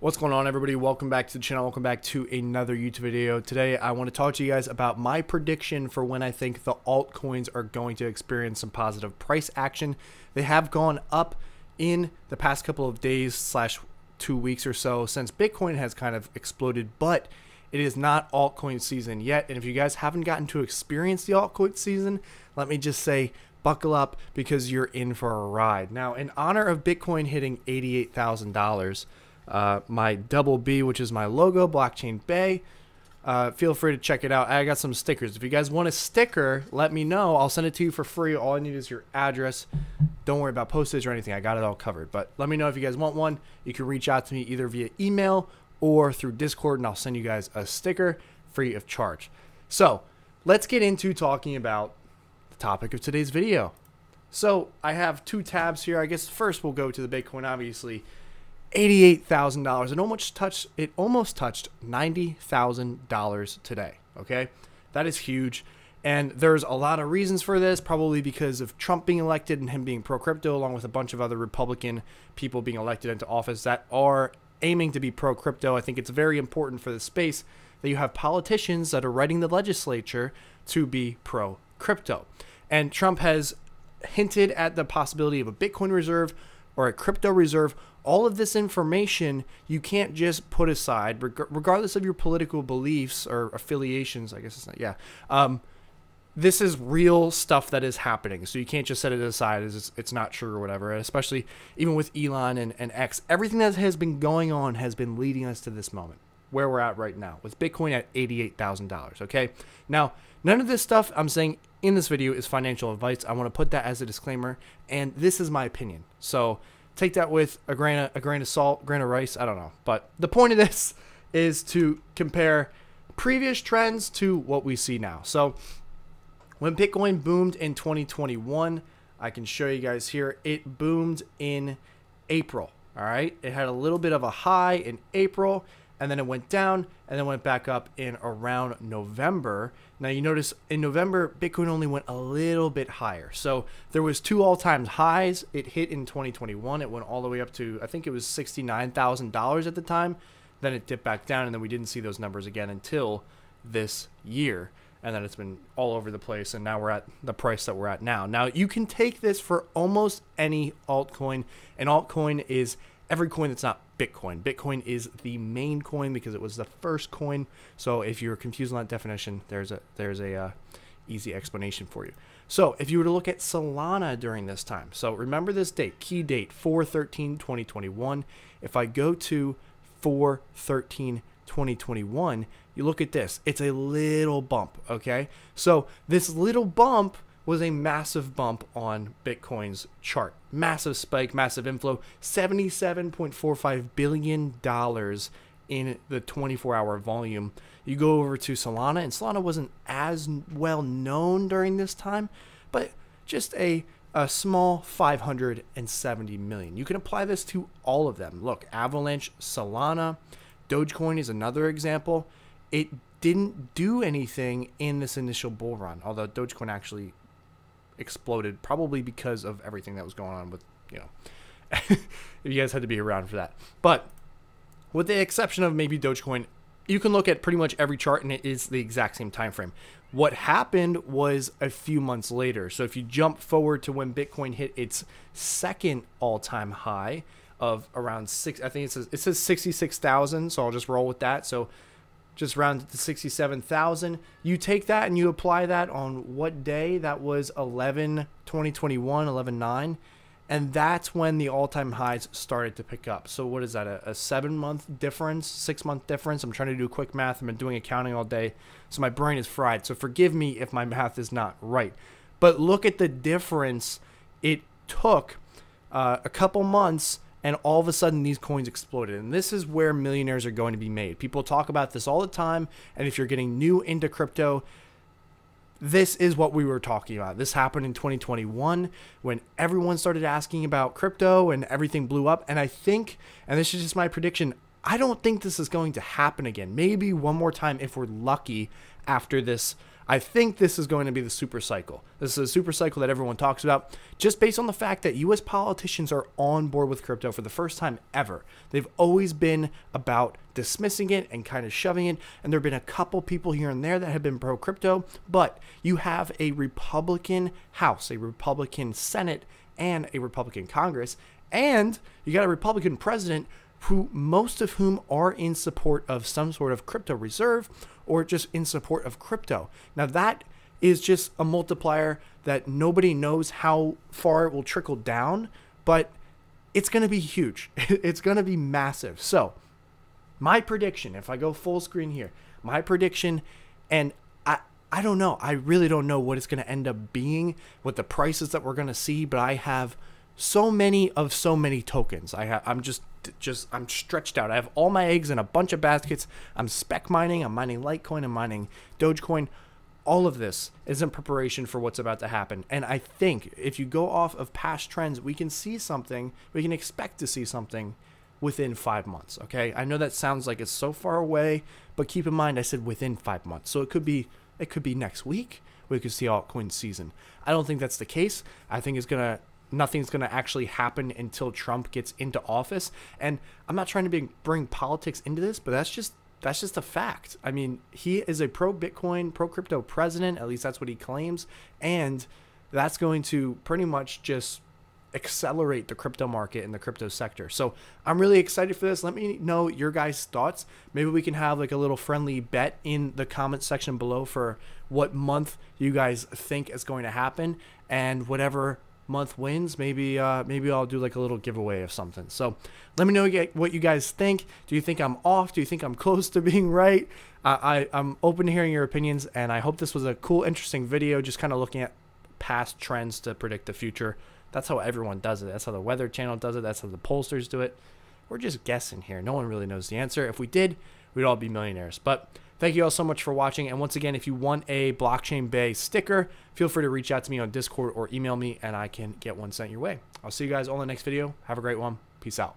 What's going on everybody? Welcome back to the channel. Welcome back to another YouTube video. Today I want to talk to you guys about my prediction for when I think the altcoins are going to experience some positive price action. They have gone up in the past couple of days slash two weeks or so since Bitcoin has kind of exploded, but it is not altcoin season yet. And if you guys haven't gotten to experience the altcoin season, let me just say buckle up because you're in for a ride. Now, in honor of Bitcoin hitting $88,000, uh, my double B, which is my logo, Blockchain Bay. Uh, feel free to check it out. I got some stickers. If you guys want a sticker, let me know. I'll send it to you for free. All I need is your address. Don't worry about postage or anything. I got it all covered. But let me know if you guys want one. You can reach out to me either via email or through Discord, and I'll send you guys a sticker free of charge. So let's get into talking about the topic of today's video. So I have two tabs here. I guess first we'll go to the Bitcoin, obviously eighty-eight thousand dollars. It almost touched. It almost touched ninety thousand dollars today. Okay, that is huge. And there's a lot of reasons for this, probably because of Trump being elected and him being pro crypto, along with a bunch of other Republican people being elected into office that are aiming to be pro crypto. I think it's very important for the space that you have politicians that are writing the legislature to be pro crypto. And Trump has hinted at the possibility of a Bitcoin reserve or a crypto reserve all of this information you can't just put aside, regardless of your political beliefs or affiliations. I guess it's not. Yeah. Um, this is real stuff that is happening. So you can't just set it aside as it's, it's not true or whatever. And especially even with Elon and, and X, everything that has been going on has been leading us to this moment where we're at right now with Bitcoin at $88,000. Okay. Now, none of this stuff I'm saying in this video is financial advice. I want to put that as a disclaimer. And this is my opinion. So, take that with a grain of, a grain of salt, grain of rice. I don't know. But the point of this is to compare previous trends to what we see now. So when Bitcoin boomed in 2021, I can show you guys here. It boomed in April. All right. It had a little bit of a high in April and then it went down and then went back up in around November. Now you notice in November Bitcoin only went a little bit higher. So there was two all-time highs. It hit in 2021. It went all the way up to I think it was $69,000 at the time. Then it dipped back down and then we didn't see those numbers again until this year. And then it's been all over the place and now we're at the price that we're at now. Now you can take this for almost any altcoin. An altcoin is every coin that's not Bitcoin. Bitcoin is the main coin because it was the first coin. So if you're confused on that definition, there's a there's a uh, easy explanation for you. So if you were to look at Solana during this time, so remember this date, key date 413-2021. If I go to 413-2021, you look at this. It's a little bump, okay? So this little bump was a massive bump on Bitcoin's chart. Massive spike, massive inflow, $77.45 billion in the 24 hour volume. You go over to Solana, and Solana wasn't as well known during this time, but just a, a small 570 million. You can apply this to all of them. Look, Avalanche, Solana, Dogecoin is another example. It didn't do anything in this initial bull run, although Dogecoin actually exploded, probably because of everything that was going on with, you know, you guys had to be around for that. But with the exception of maybe Dogecoin, you can look at pretty much every chart and it is the exact same time frame. What happened was a few months later. So if you jump forward to when Bitcoin hit its second all-time high of around six, I think it says it says 66,000. So I'll just roll with that. So just rounded to 67,000. You take that and you apply that on what day? That was 11 2021, 11 9. And that's when the all time highs started to pick up. So, what is that? A, a seven month difference, six month difference? I'm trying to do quick math. I've been doing accounting all day. So, my brain is fried. So, forgive me if my math is not right. But look at the difference it took uh, a couple months and all of a sudden these coins exploded. And this is where millionaires are going to be made. People talk about this all the time, and if you're getting new into crypto, this is what we were talking about. This happened in 2021 when everyone started asking about crypto and everything blew up. And I think, and this is just my prediction, I don't think this is going to happen again. Maybe one more time if we're lucky after this I think this is going to be the super cycle. This is a super cycle that everyone talks about just based on the fact that US politicians are on board with crypto for the first time ever. They've always been about dismissing it and kind of shoving it. And there have been a couple people here and there that have been pro crypto, but you have a Republican House, a Republican Senate, and a Republican Congress. And you got a Republican president who most of whom are in support of some sort of crypto reserve or just in support of crypto. Now that is just a multiplier that nobody knows how far it will trickle down, but it's going to be huge. It's going to be massive. So, my prediction, if I go full screen here, my prediction and I I don't know. I really don't know what it's going to end up being with the prices that we're going to see, but I have so many of so many tokens. I have I'm just just I'm stretched out. I have all my eggs in a bunch of baskets. I'm spec mining. I'm mining Litecoin. I'm mining Dogecoin. All of this is in preparation for what's about to happen. And I think if you go off of past trends, we can see something. We can expect to see something within five months. Okay. I know that sounds like it's so far away, but keep in mind I said within five months. So it could be it could be next week. We could see altcoin season. I don't think that's the case. I think it's gonna nothing's going to actually happen until Trump gets into office. And I'm not trying to be, bring politics into this, but that's just that's just a fact. I mean, he is a pro Bitcoin, pro crypto president, at least that's what he claims, and that's going to pretty much just accelerate the crypto market and the crypto sector. So I'm really excited for this. Let me know your guys' thoughts. Maybe we can have like a little friendly bet in the comment section below for what month you guys think is going to happen and whatever month wins, maybe uh, maybe I'll do like a little giveaway of something. So let me know what you guys think. Do you think I'm off? Do you think I'm close to being right? I I'm open to hearing your opinions, and I hope this was a cool, interesting video. Just kind of looking at past trends to predict the future. That's how everyone does it. That's how the Weather Channel does it. That's how the pollsters do it. We're just guessing here. No one really knows the answer. If we did, we'd all be millionaires. But Thank you all so much for watching. And once again, if you want a Blockchain Bay sticker, feel free to reach out to me on Discord or email me and I can get one sent your way. I'll see you guys all in the next video. Have a great one. Peace out.